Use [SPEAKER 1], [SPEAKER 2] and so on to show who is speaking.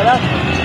[SPEAKER 1] ¡Ánimo